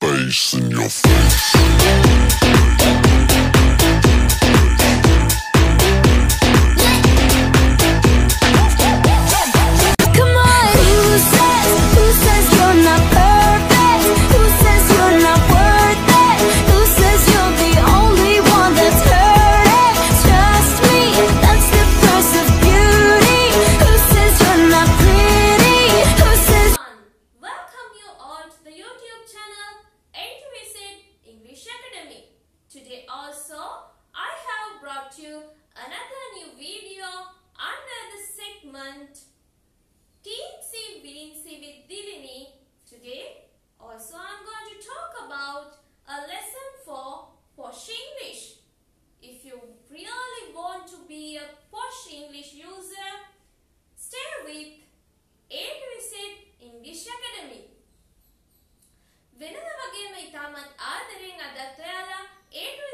Face in your face. to another new video under the segment Teensy Weensy with Dilini. Today also I'm going to talk about a lesson for posh English. If you really want to be a posh English user, stay with 8 English Academy. වෙනද වගේම ඉතාමත් ආදරෙන් අදත්වයාලා 8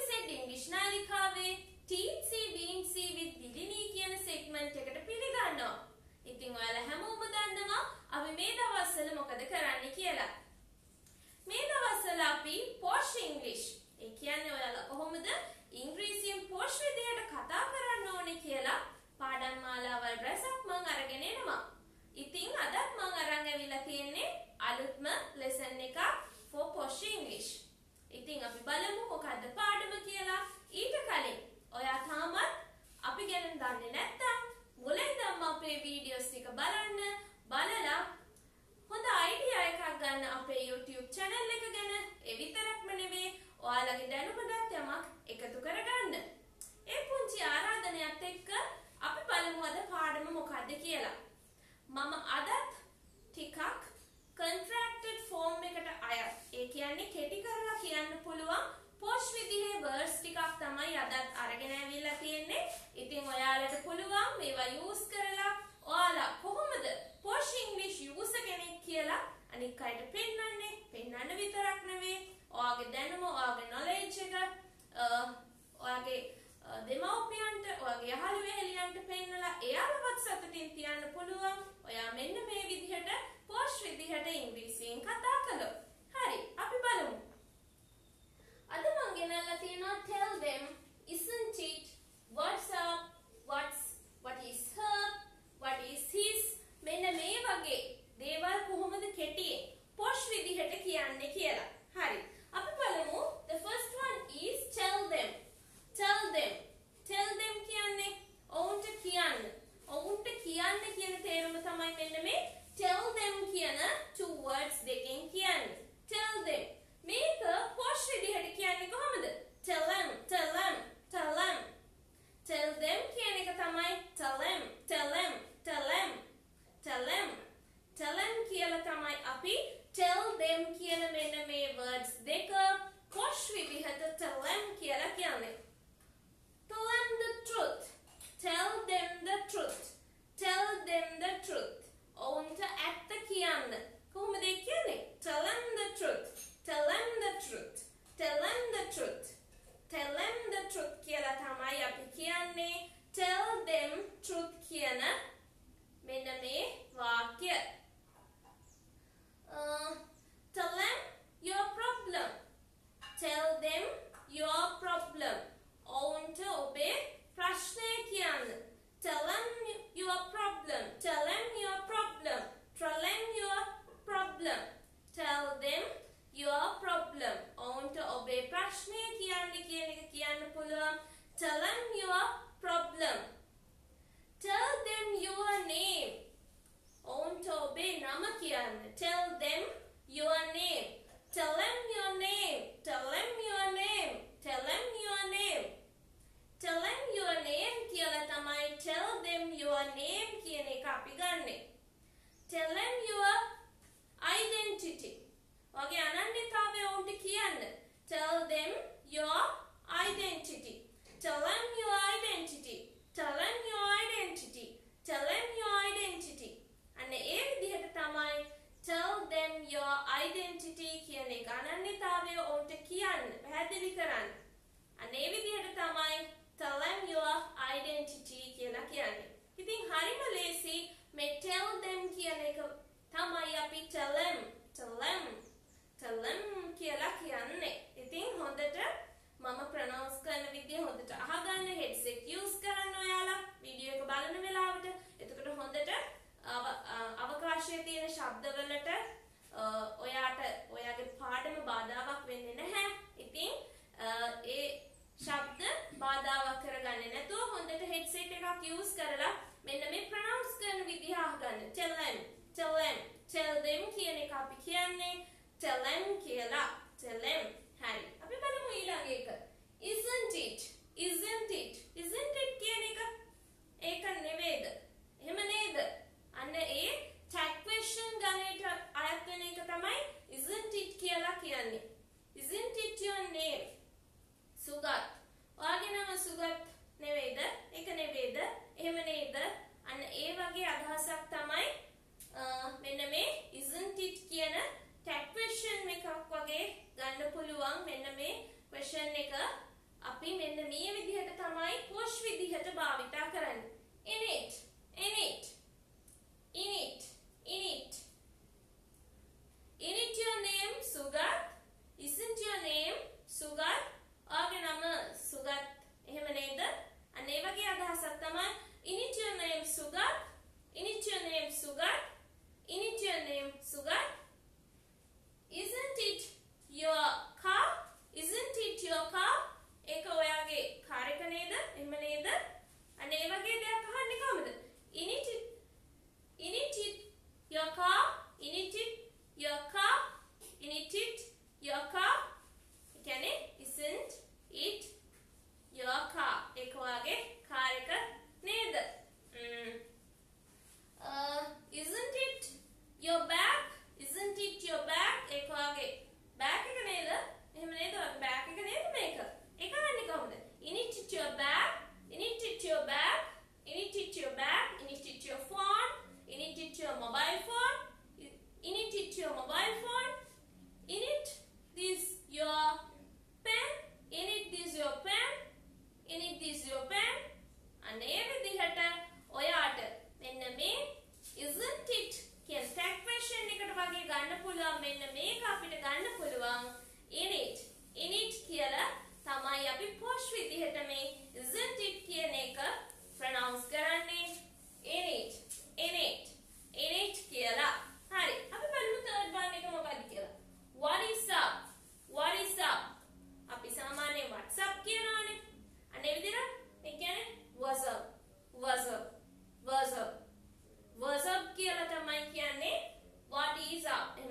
TNC BNC with Dilini කියන segment එකට පිළිගන්නවා. ඉතින් ඔයාලා හැමෝම දන්නවා අපි මේ දවස්වල මොකද කරන්නේ කියලා. මේ දවස්වල අපි posh english ඒ කියන්නේ ඔයාලා කොහොමද ඉංග්‍රීසියෙන් posh විදියට කතා කරන්න ඕනේ කියලා පාඩම් මාලාවල් රැසක් මම අරගෙන එනවා. ඉතින් අදත් මම අරන් ඇවිල්ලා තියෙන්නේ අලුත්ම lesson එකක් කියන්නේ කෙටි කරලා කියන්න පුළුවන් පොෂ් විදිහේ වර්ඩ්ස් ටිකක් තමයි අදත් අරගෙන ඇවිල්ලා තියෙන්නේ. ඉතින් ඔයාලට පුළුවන් මේවා යූස් කරලා ඔයාලා කොහොමද පොෂ් ඉංග්‍රීසි යූසර් කෙනෙක් කියලා අනික් අයට පෙන්වන්නේ. පෙන්වන්න විතරක් නෙවෙයි. ඔයාගේ දැනුම, ඔයාගේ නොලෙජ් එක ඔයාගේ දෙමව්පියන්ට ඔයාගේ යහළු වැහැලියන්ට පෙන්නලා එයාලවත් සතුටින් තියන්න පුළුවන්. ඔයා මෙන්න මේ විදිහට පොෂ් විදිහට ඉංග්‍රීසියෙන් කතා Telem Tell Telem. පුළුවන් මෙන්න මේක අපිට ගන්න පුළුවන්.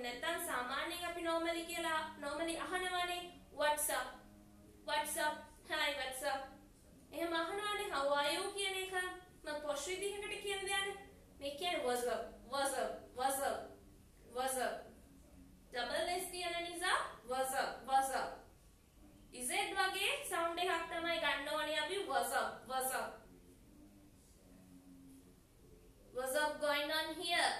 නැත්තම් සාමාන්‍යයෙන් අපි normally කියලා normally අහනවානේ what's up what's up hi what's up එහෙම අහනවානේ how are you කියන එක. මම posh විදිහකට කියන දෙයක් මේ කියන්නේ what's up what's up what's up what's up. double s තියෙන නිසා what's up what's up. Z වගේ sound එකක් තමයි ගන්න ඕනේ අපි what's up what's up. What's up going on here?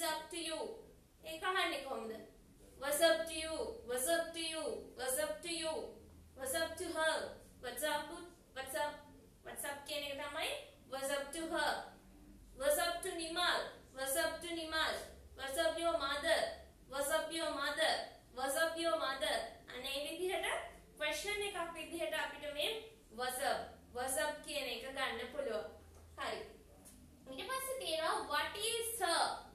is up to you. एक कहानी कौन है? What's up to you? What's up to you? What's up to you? What's up to her? What's up? What's up? What's up के नेता मैं? What's up to her? What's up to Nimal? What's up to Nimal? What's up your mother? What's up your mother? What's up your mother? అనే విధేట question එක విధేట අපිට මේ what's up what's up කියන එක ගන්න පුළුවන්. හරි. ඊට පස්සේ තියෙනවා what is her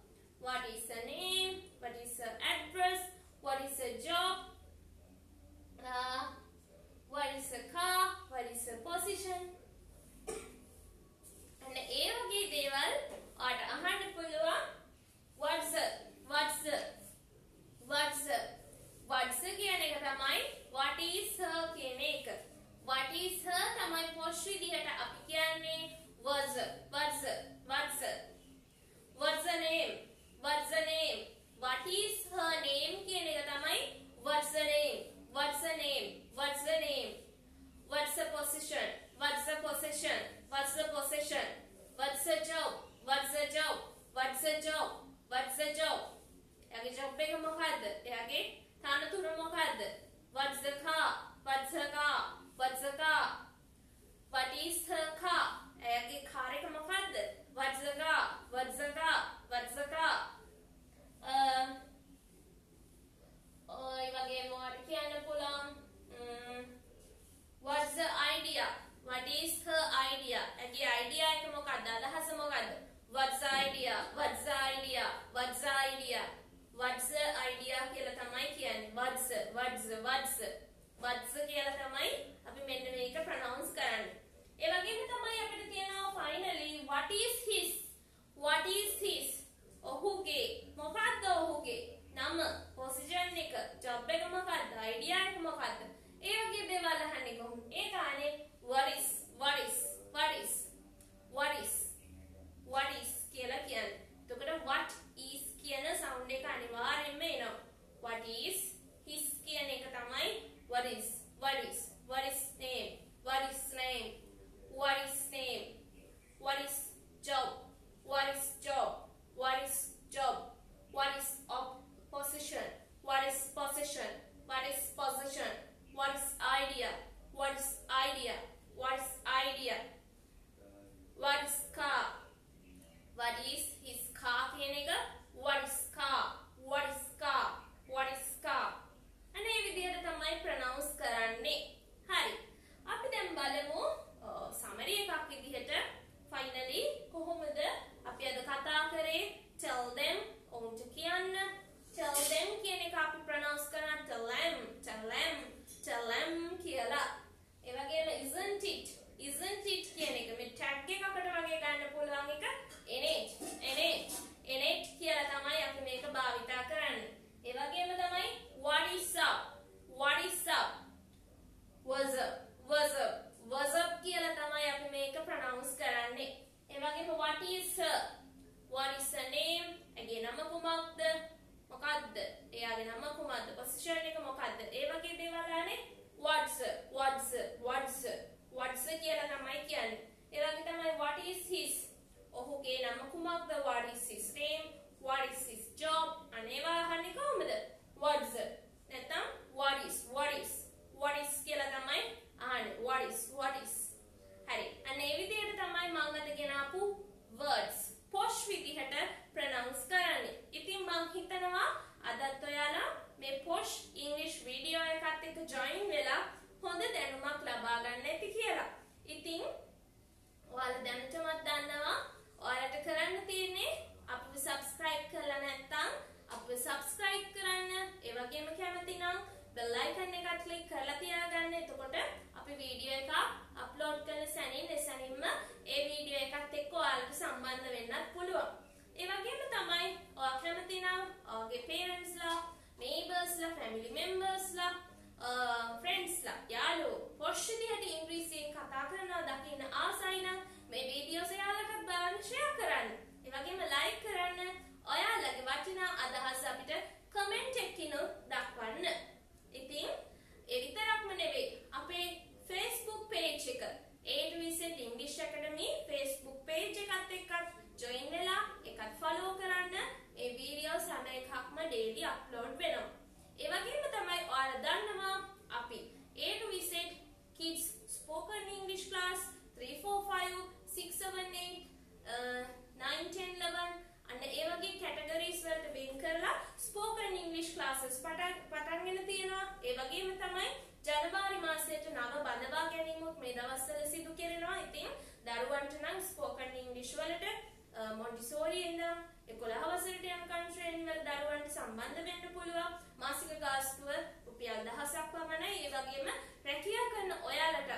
මොන්ටිසෝරි ඉඳන් 11 වසරට යම්කන් ශ්‍රේණිවල දරුවන්ට සම්බන්ධ වෙන්න පුළුවන්. මාසික ගාස්තුව රුපියල් 1000ක් පමණයි. ඒ වගේම රැකියා කරන ඔයාලට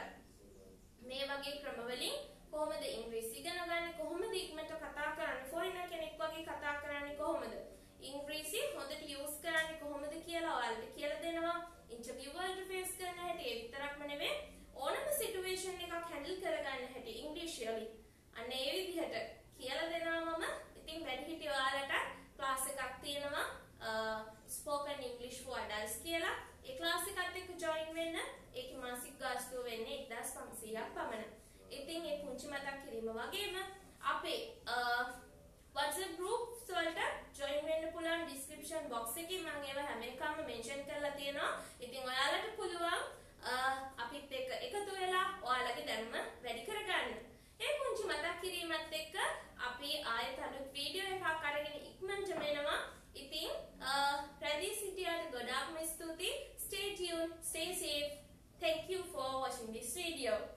මේ වගේ ක්‍රමවලින් කොහොමද ඉංග්‍රීසි ඉගෙන ගන්න? කොහොමද ඉක්මනට කතා කරන්නේ? ෆොරිනර් කෙනෙක් වගේ කතා කරන්නේ කොහොමද? ඉංග්‍රීසි හොඳට යූස් කරන්නේ කොහොමද කියලා ඔයාලට කියලා දෙනවා. ඉන්ටර්විව් වලට ෆේස් කරන හැටි ඒ විතරක්ම නෙවෙයි ඕනම සිටුේෂන් එකක් හැන්ඩල් කරගන්න හැටි ඉංග්‍රීසියෙන් අන්න ඒ විදිහට වගේම අපේ WhatsApp groups වලට join වෙන්න පුළුවන් description box එකේ මම ඒවා හැම එකම mention කරලා තියෙනවා. ඉතින් ඔයාලට පුළුවන් අපිත් එක්ක එකතු වෙලා ඔයාලගේ දැනුම වැඩි කරගන්න. ඒ පුංචි මතක් කිරීමත් එක්ක අපි ආයෙත් අලුත් වීඩියෝ එකක් අරගෙන ඉක්මනටම එනවා. ඉතින් රැඳී සිටියට ගොඩාක්ම ස්තුතියි. Stay tuned, stay safe. Thank you for watching this video.